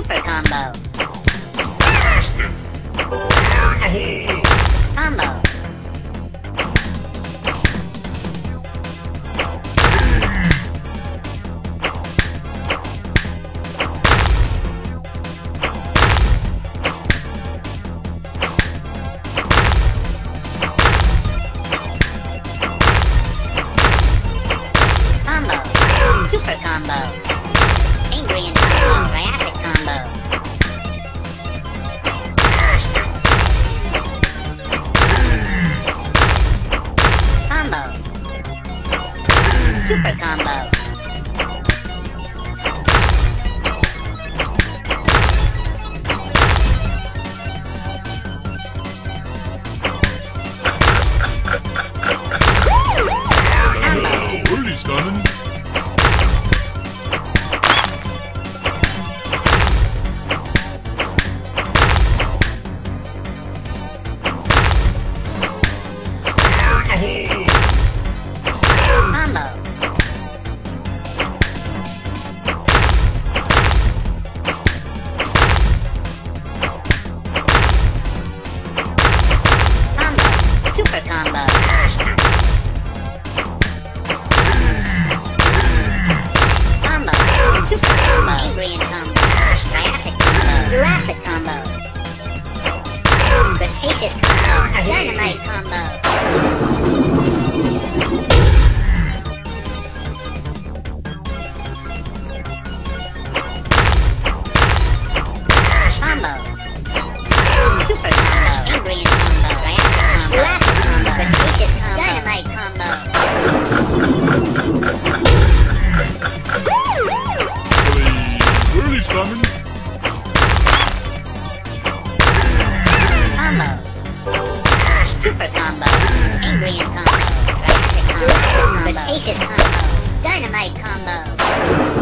super combo. Combo. Rumble。Cambrian combo, Triassic combo, Jurassic combo, Cretaceous combo, Dynamite combo. combo, Angrian combo, Ratchet combo, Cretaceous combo, Dynamite combo.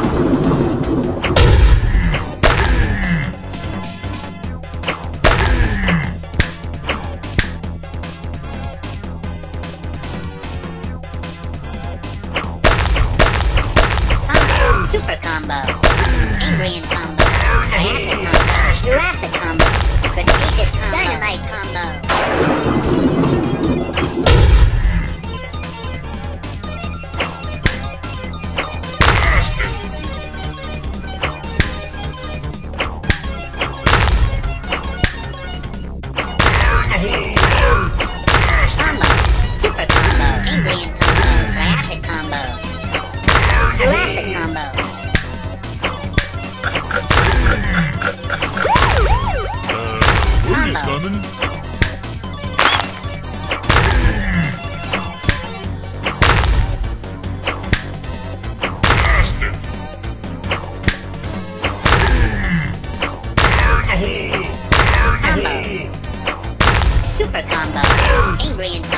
brain.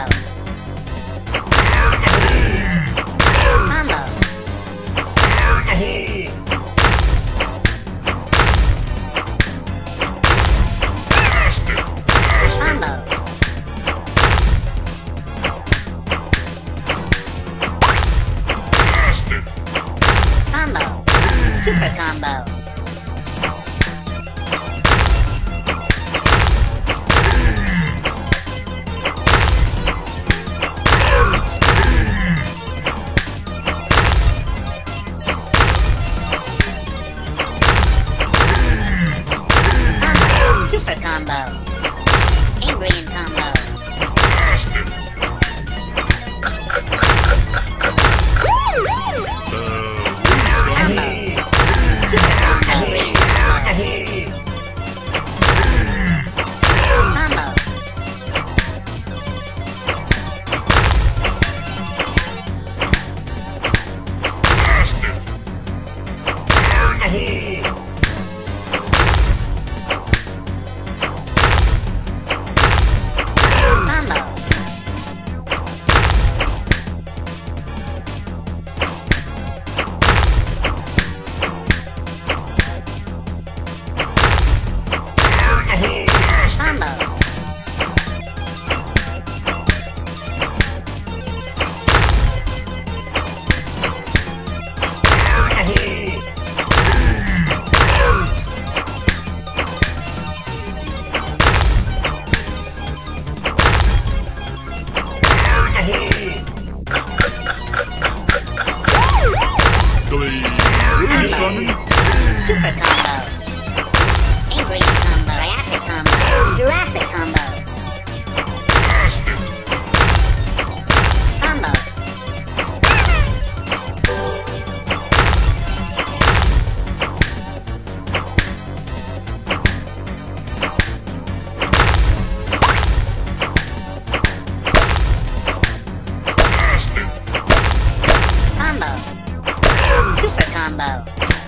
combo.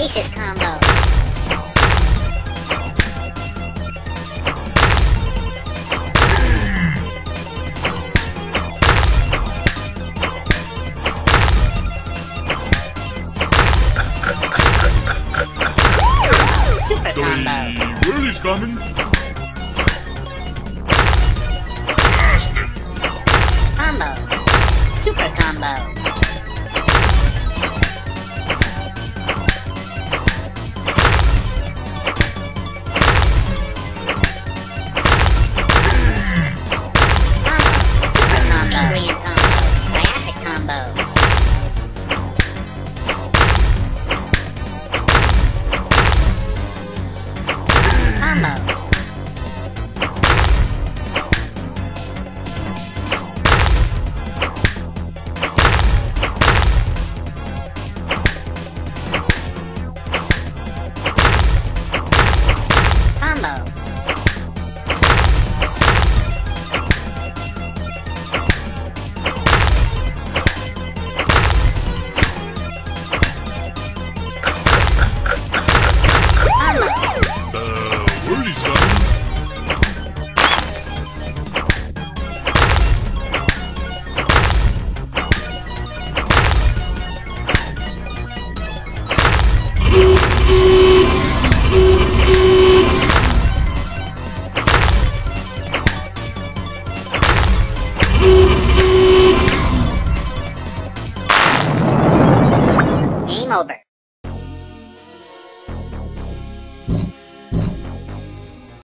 Cretaceous combo. Coming. Combo. Super combo.